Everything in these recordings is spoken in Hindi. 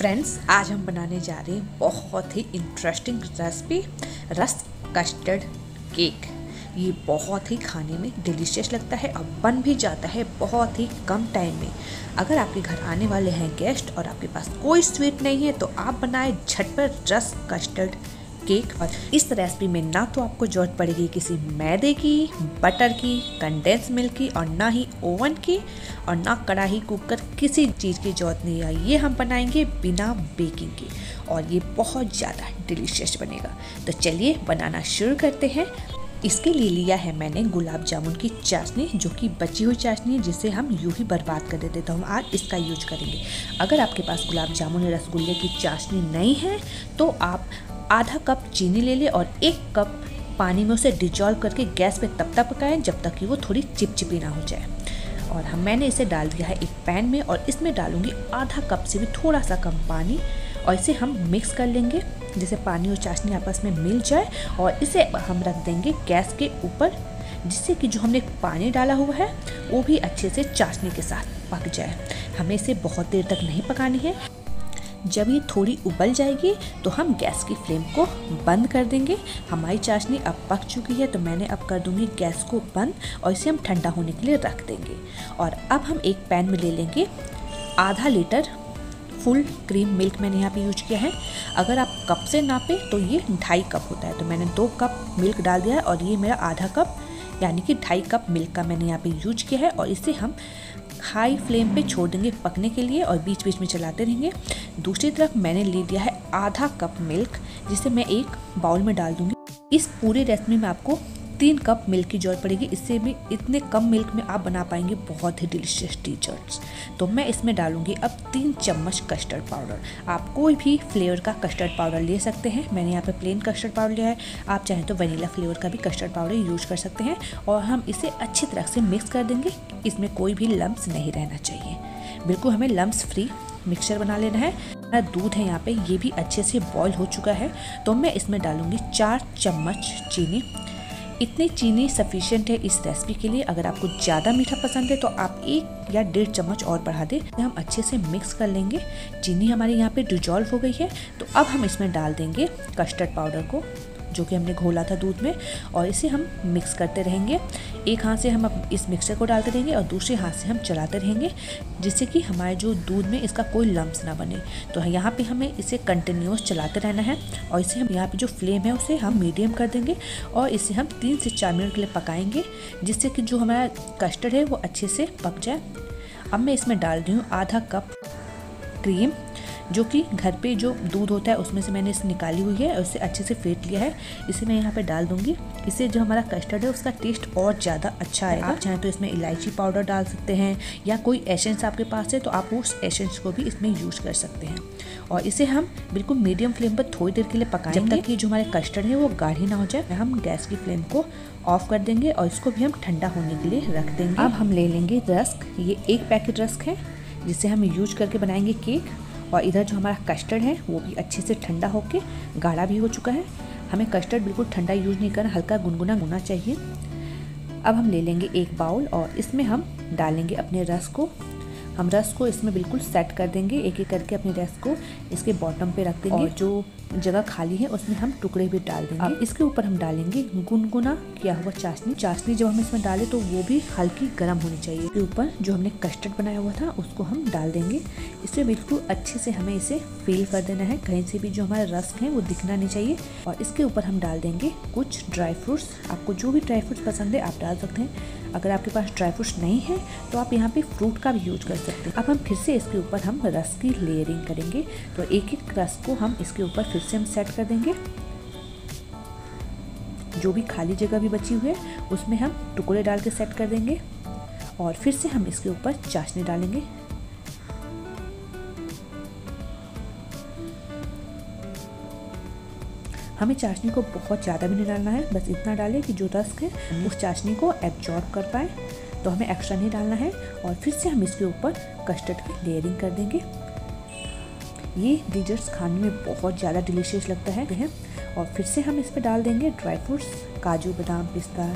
फ्रेंड्स आज हम बनाने जा रहे हैं बहुत ही interesting recipe rusk custard cake ये बहुत ही खाने में डिलीशियस लगता है और बन भी जाता है बहुत ही कम टाइम में. अगर आपके घर आने वाले हैं गेस्ट और आपके पास कोई स्वीट नहीं है तो आप बनाए झटपट रस कस्टर्ड केक और इस रेसिपी में ना तो आपको ज़रूरत पड़ेगी किसी मैदे की बटर की कंडेंस मिल्क की और ना ही ओवन की और ना कढ़ाई कुकर किसी चीज़ की ज़रूरत नहीं है। ये हम बनाएँगे बिना बेकिंग के और ये बहुत ज़्यादा डिलीशियस बनेगा। तो चलिए बनाना शुरू करते हैं। इसके लिए लिया है मैंने गुलाब जामुन की चाशनी जो कि बची हुई चाशनी है, जिसे हम यूँ ही बर्बाद कर देते तो हम आज इसका यूज़ करेंगे। अगर आपके पास गुलाब जामुन या रसगुल्ले की चाशनी नहीं है तो आप आधा कप चीनी ले लें और एक कप पानी में उसे डिजॉल्व करके गैस पे तब तक पकाएँ जब तक कि वो थोड़ी चिपचिपी ना हो जाए। और हम, मैंने इसे डाल दिया है एक पैन में और इसमें डालूँगी आधा कप से भी थोड़ा सा कम पानी और इसे हम मिक्स कर लेंगे जिसे पानी और चाशनी आपस में मिल जाए और इसे हम रख देंगे गैस के ऊपर, जिससे कि जो हमने पानी डाला हुआ है, वो भी अच्छे से चाशनी के साथ पक जाए। हमें इसे बहुत देर तक नहीं पकानी है। जब ये थोड़ी उबल जाएगी तो हम गैस की फ्लेम को बंद कर देंगे। हमारी चाशनी अब पक चुकी है तो मैंने अब कर दूँगी गैस को बंद, और इसे हम ठंडा होने के लिए रख देंगे। और अब हम एक पैन में ले लेंगे। आधा लीटर फुल क्रीम मिल्क मैंने यहाँ पे यूज़ किया है। अगर आप कप से नापें तो ये ढाई कप होता है। तो मैंने दो कप मिल्क डाल दिया है, और ये मेरा आधा कप, यानी कि ढाई कप मिल्क का मैंने यहाँ पे यूज़ किया है, और इसे हम हाई फ्लेम पे छोड़ देंगे पकने के लिए और बीच बीच में चलाते रहेंगे। दूसरी तरफ़ मैंने ले लिया है आधा कप मिल्क, जिसे मैं एक बाउल में डाल दूँगी। इस पूरी रेसिपी में आपको तीन कप मिल्क की ज़रूरत पड़ेगी। इससे भी इतने कम मिल्क में आप बना पाएँगे बहुत ही डिलीशियस टीचर्स तो मैं इसमें डालूँगी अब तीन चम्मच कस्टर्ड पाउडर आप कोई भी फ्लेवर का कस्टर्ड पाउडर ले सकते हैं। मैंने यहाँ पे प्लेन कस्टर्ड पाउडर लिया है। आप चाहें तो वनीला फ्लेवर का भी कस्टर्ड पाउडर यूज़ कर सकते हैं और हम इसे अच्छी तरह से मिक्स कर देंगे। इसमें कोई भी लम्ब नहीं रहना चाहिए। बिल्कुल हमें लम्ब फ्री मिक्सचर बना लेना है। दूध है यहाँ पे, ये भी अच्छे से बॉईल हो चुका है। तो मैं इसमें डालूँगी चार चम्मच चीनी। इतनी चीनी सफिशियंट है इस रेसिपी के लिए। अगर आपको ज़्यादा मीठा पसंद है तो आप एक या डेढ़ चम्मच और बढ़ा दें। हम अच्छे से मिक्स कर लेंगे। चीनी हमारे यहाँ पे डिजॉल्व हो गई है। तो अब हम इसमें डाल देंगे कस्टर्ड पाउडर को। जो कि हमने घोला था दूध में, और इसे हम मिक्स करते रहेंगे। एक हाथ से हम इस मिक्सचर को डालते रहेंगे और दूसरे हाथ से हम चलाते रहेंगे, जिससे कि हमारे जो दूध में इसका कोई लम्ब ना बने। तो यहाँ पे हमें इसे कंटिन्यूस चलाते रहना है, और इसे हम यहाँ पे जो फ्लेम है, उसे हम मीडियम कर देंगे, और इसे हम तीन से चार मिनट के लिए पकाएँगे, जिससे कि जो हमारा कस्टर्ड है, वो अच्छे से पक जाए। अब मैं इसमें डाल रही हूँ आधा कप क्रीम जो कि घर पे जो दूध होता है उसमें से मैंने इसे निकाली हुई है और उसे अच्छे से फेंट लिया है। इसे मैं यहाँ पे डाल दूँगी। इससे जो हमारा कस्टर्ड है उसका टेस्ट और ज़्यादा अच्छा आएगा। आप चाहें तो इसमें इलायची पाउडर डाल सकते हैं या कोई एसेंस आपके पास है तो आप उस एसेंस को भी इसमें यूज़ कर सकते हैं। और इसे हम बिल्कुल मीडियम फ्लेम पर थोड़ी देर के लिए पकाएँगे जब तक कि जो हमारे कस्टर्ड है वो गाढ़ी ना हो जाए हम गैस की फ्लेम को ऑफ़ कर देंगे और इसको भी हम ठंडा होने के लिए रख देंगे। अब हम ले लेंगे रस्क। ये एक पैकेट रस्क है जिसे हम यूज़ करके बनाएँगे केक और इधर जो हमारा कस्टर्ड है, वो भी अच्छे से ठंडा होके गाढ़ा भी हो चुका है। हमें कस्टर्ड बिल्कुल ठंडा यूज़ नहीं करना, हल्का गुनगुना होना चाहिए। अब हम ले लेंगे एक बाउल और इसमें हम डालेंगे अपने रस को। हम रस को इसमें बिल्कुल सेट कर देंगे एक एक करके अपने रस को इसके बॉटम पे रख देंगे। और जो जगह खाली है उसमें हम टुकड़े भी डाल देंगे। अब इसके ऊपर हम डालेंगे गुनगुना किया हुआ चाशनी। चाशनी जब हम इसमें डालें तो वो भी हल्की गर्म होनी चाहिए। इसके ऊपर जो हमने कस्टर्ड बनाया हुआ था उसको हम डाल देंगे। इससे बिल्कुल अच्छे से हमें इसे फील कर देना है। कहीं से भी जो हमारा रस है वो दिखना नहीं चाहिए। और इसके ऊपर हम डाल देंगे कुछ ड्राई फ्रूट्स आपको जो भी ड्राई फ्रूट्स पसंद है आप डाल सकते हैं। अगर आपके पास ड्राई फ्रूट्स नहीं है तो आप यहाँ पे फ्रूट का भी यूज़ कर सकते हैं। अब हम फिर से इसके ऊपर हम रस की लेयरिंग करेंगे। तो एक एक रस को हम इसके ऊपर फिर से हम सेट कर देंगे। जो भी खाली जगह भी बची हुई है, उसमें हम टुकड़े डाल के सेट कर देंगे। और फिर से हम इसके ऊपर चाशनी डालेंगे। हमें चाशनी को बहुत ज़्यादा भी नहीं डालना है, बस इतना डालें कि जो रस्क है, उस चाशनी को एब्जॉर्ब कर पाए। तो हमें एक्स्ट्रा नहीं डालना है और फिर से हम इसके ऊपर कस्टर्ड की लेयरिंग कर देंगे। ये डिजर्ट्स खाने में बहुत ज़्यादा डिलीशियस लगता है। और फिर से हम इस पर डाल देंगे ड्राई फ्रूट्स काजू बादाम, पिस्ता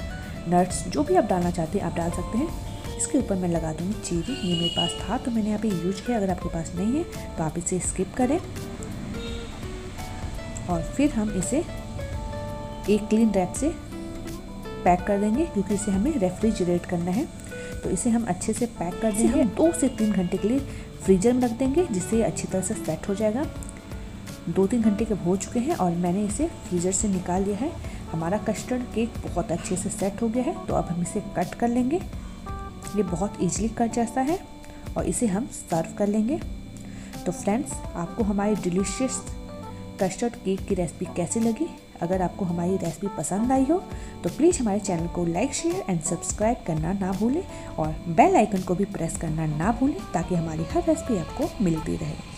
नट्स जो भी आप डालना चाहते हैं आप डाल सकते हैं। इसके ऊपर मैं लगा दूँगी चीरी ये मेरे पास था तो मैंने यहाँ पे यूज़ किया, अगर आपके पास नहीं है तो आप इसे स्किप करें। और फिर हम इसे एक क्लीन रैप से पैक कर देंगे क्योंकि इसे हमें रेफ्रिजरेट करना है। तो इसे हम अच्छे से पैक कर देंगे। दो से तीन घंटे के लिए फ्रीजर में रख देंगे जिससे ये अच्छी तरह से सेट हो जाएगा। दो तीन घंटे के हो चुके हैं और मैंने इसे फ्रीजर से निकाल लिया है। हमारा कस्टर्ड केक बहुत अच्छे से सेट हो गया है तो अब हम इसे कट कर लेंगे। ये बहुत ईजिली कट जाता है और इसे हम सर्व कर लेंगे। तो फ्रेंड्स आपको हमारी डिलीशियस कस्टर्ड केक की रेसिपी कैसी लगी? अगर आपको हमारी रेसिपी पसंद आई हो तो प्लीज़ हमारे चैनल को लाइक, शेयर एंड सब्सक्राइब करना ना भूलें और बेल आइकन को भी प्रेस करना ना भूलें ताकि हमारी हर रेसिपी आपको मिलती रहे।